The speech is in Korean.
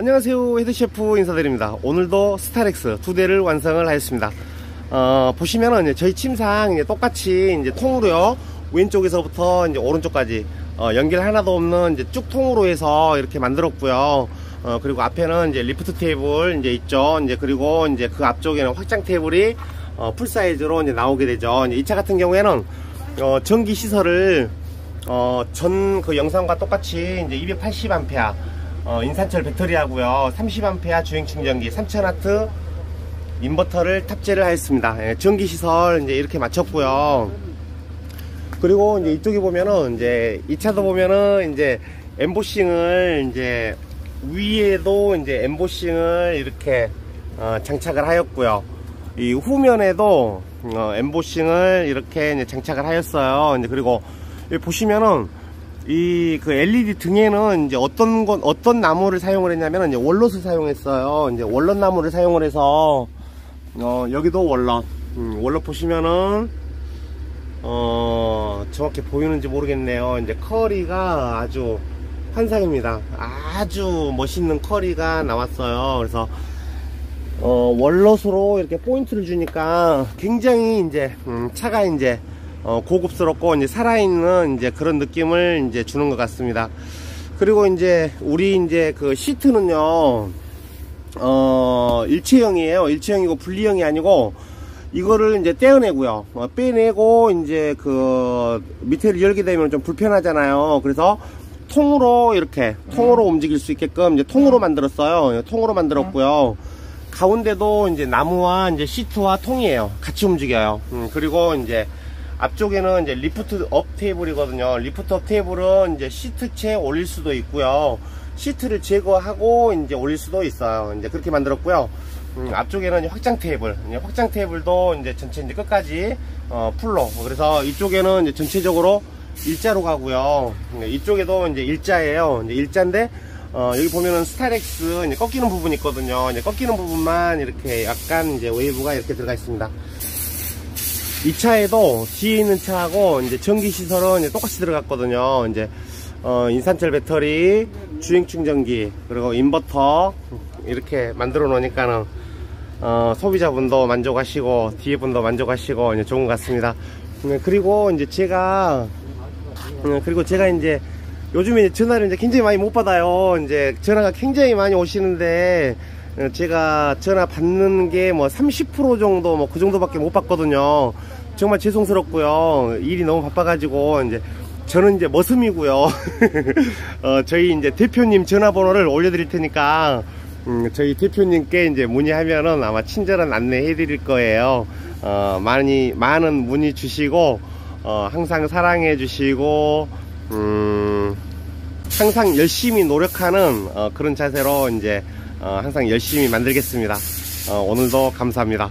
안녕하세요 헤드셰프 인사드립니다. 오늘도 스타렉스 두 대를 완성을 하였습니다. 어, 보시면은 저희 침상 이제 똑같이 이제 통으로요. 왼쪽에서부터 이제 오른쪽까지 어, 연결 하나도 없는 이제 쭉 통으로 해서 이렇게 만들었고요. 어, 그리고 앞에는 이제 리프트 테이블 이제 있죠. 이제 그리고 이제 그 앞쪽에는 확장 테이블이 어, full 사이즈로 이제 나오게 되죠. 이제 이 차 같은 경우에는 어, 전기 시설을 어, 전 그 영상과 똑같이 이제 280A 어, 인산철 배터리하고요. 30A 주행 충전기 3000W 인버터를 탑재를 하였습니다. 예, 전기 시설 이제 이렇게 마쳤고요. 그리고 이제 이쪽에 보면은 이제 이 차도 보면은 이제 엠보싱을 이제 위에도 이제 엠보싱을 이렇게 어, 장착을 하였고요. 이 후면에도 어, 엠보싱을 이렇게 장착을 하였어요. 이제 그리고 보시면은 이 그 LED 등에는 이제 어떤 건 어떤 나무를 사용을 했냐면은 이제 월롯을 사용했어요. 이제 월롯 나무를 사용을 해서 어 여기도 월롯 음, 월롯 보시면은 어 정확히 보이는지 모르겠네요. 이제 커리가 아주 환상입니다. 아주 멋있는 커리가 나왔어요. 그래서 어 월롯으로 이렇게 포인트를 주니까 굉장히 이제 음, 차가 이제 어, 고급스럽고 이제 살아있는 이제 그런 느낌을 이제 주는 것 같습니다. 그리고 이제 우리 이제 그 시트는요, 어, 일체형이에요. 일체형이고 분리형이 아니고 이거를 이제 떼어내고요. 어, 빼내고 이제 그 밑에를 열게 되면 좀 불편하잖아요. 그래서 통으로 이렇게 통으로 움직일 수 있게끔 이제 통으로 만들었어요. 통으로 만들었고요. 가운데도 이제 나무와 이제 시트와 통이에요. 같이 움직여요. 음, 그리고 이제 앞쪽에는 이제 lift up 테이블이거든요. lift up 테이블은 이제 시트째 올릴 수도 있고요. 시트를 제거하고 이제 올릴 수도 있어요. 이제 그렇게 만들었고요. 음, 앞쪽에는 확장 테이블, 확장 테이블도 이제 전체 이제 끝까지 어, full로. 그래서 이쪽에는 이제 전체적으로 일자로 가고요. 네, 이쪽에도 이제 일자예요. 이제 일자인데 어, 여기 보면은 스타렉스 꺾이는 부분이 있거든요. 꺾이는 부분만 이렇게 약간 이제 웨이브가 이렇게 들어가 있습니다. 이 차에도 뒤에 있는 차하고 이제 전기 시설은 이제 똑같이 들어갔거든요. 이제 어, 인산철 배터리, 주행 충전기, 그리고 인버터 이렇게 만들어 놓으니까는 어, 소비자분도 만족하시고 뒤에 분도 만족하시고 이제 좋은 것 같습니다. 네, 그리고 이제 제가 네, 그리고 제가 이제 요즘에 전화를 이제 굉장히 많이 못 받아요. 이제 전화가 굉장히 많이 오시는데 어, 제가 전화 받는 게 뭐 30% 정도 뭐 그 정도밖에 못 받거든요. 정말 죄송스럽고요. 일이 너무 바빠가지고 이제 저는 이제 머슴이고요. 어, 저희 이제 대표님 전화번호를 올려드릴 테니까 음, 저희 대표님께 이제 문의하면은 아마 친절한 안내 해드릴 거예요. 어, 많이 많은 문의 주시고 어, 항상 사랑해 주시고 음, 항상 열심히 노력하는 어, 그런 자세로 이제 어, 항상 열심히 만들겠습니다. 어, 오늘도 감사합니다.